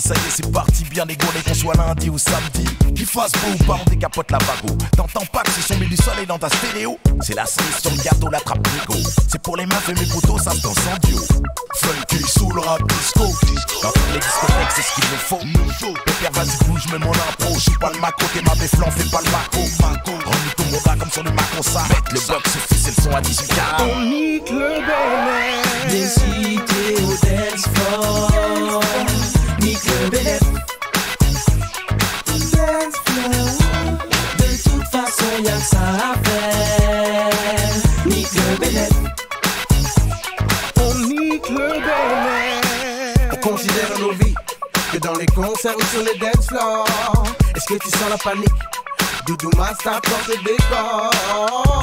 ça y est, c'est parti, bien dégouré qu'on soit lundi ou samedi. Qu'il fasse beau ou pas, on décapote la vago. T'entends pas que c'est son du soleil dans ta stéréo? C'est la cerise sur le gâteau, la trappe. C'est pour les meufs et mes poteaux, ça se danse en duo. Funky sous le rap disco. Dans toutes les discothèques, c'est ce qu'il nous faut. Pépère, vas-y, bouge, mets mon impro. J'suis pas le macro, t'es ma béflan, fais pas le maco. Remue ton moda comme sur le macro, ça. Mettre le box, c'est le son à 18 k On nique le bénéfice. Des cités au dance floor.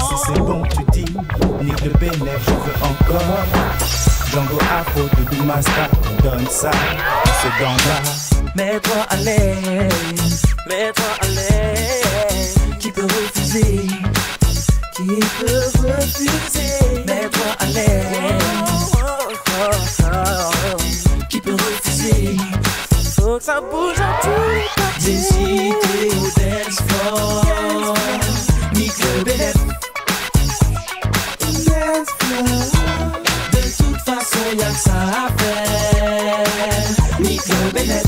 Si c'est bon, tu dis, nique le bénéf, je veux encore. Django Afro, Doudou Master, on donne ça, c'est dans là. Mets-toi à l'aise, mets-toi à l'aise. Qui peut refuser? Qui peut refuser? Mets-toi à l'aise. Qui peut refuser? Faut que ça bouge à tous les que ça à faire. Nique le bénéf.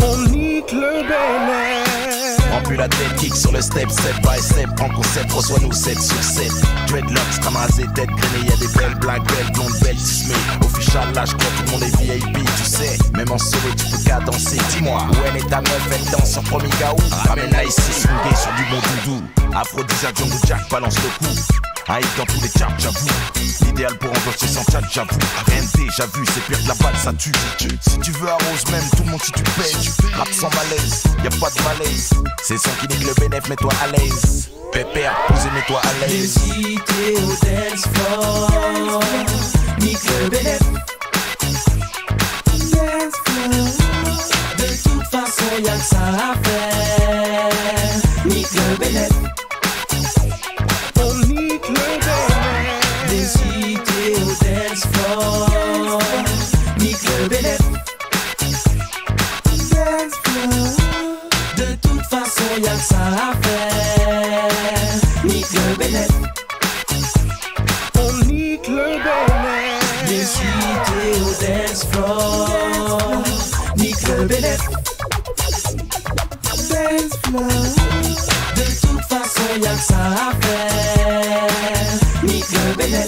On nique le bénéfice. Prends plus la tête, kick sur le step, step by step. Prends concept, reçois-nous 7 sur 7. Dreadlocks, ramassé, tête grainée, y'a des belles blagues, belles blondes, belles tismées. Official, là, j'crois tout le monde est VIP, tu sais. Même en solo, tu peux qu'à danser. Dis-moi, où elle est ta meuf, elle danse sur premier gaou. Ramène-la ici, sur du bon doudou. Aphrodisiaque, Django Jack, balance le coup. Hit dans tous les charts, j'avoue. L'idéal pour embaucher sans chat, j'avoue. RNT, j'ai vu, c'est pire que la balle, ça tue. Si tu veux arrose même tout le monde si tu payes. Rap sans malaise, y a pas de malaise. C'est son qui nique le bénéf, mets-toi à l'aise. Pépère, posez, mets-toi à l'aise. cités au dance floor. Nique le bénéf. De toute façon, y'a que ça à faire. Nique le bénéf. Façon, y'a que ça à faire. Nique le bénéf. On nique le Des bénéfice. cités au dance floor. Nique le bénéf. Dance floor. De toute façon, y'a que ça à faire. Nique le bénéf.